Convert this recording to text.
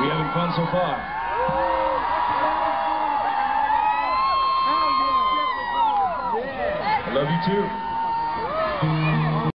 We having fun so far? I love you too.